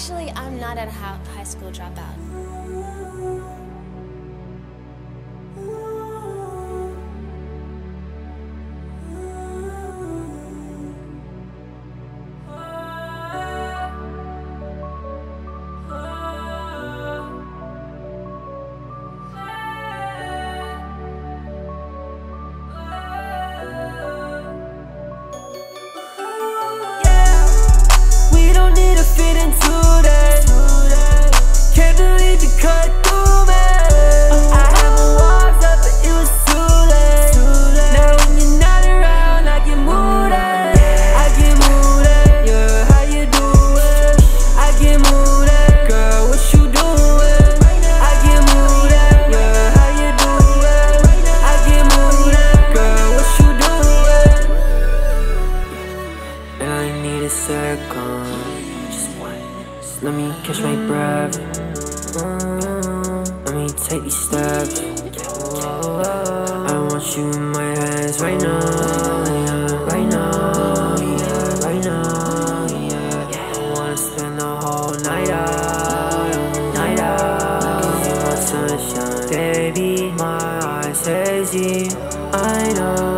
Actually, I'm not a high school dropout. Let me catch my breath. let me take these steps. I want you in my hands right now, right now, yeah, right now, yeah. I wanna spend the whole night out, night out. Cause you want sunshine, baby. My eyes hazy. I know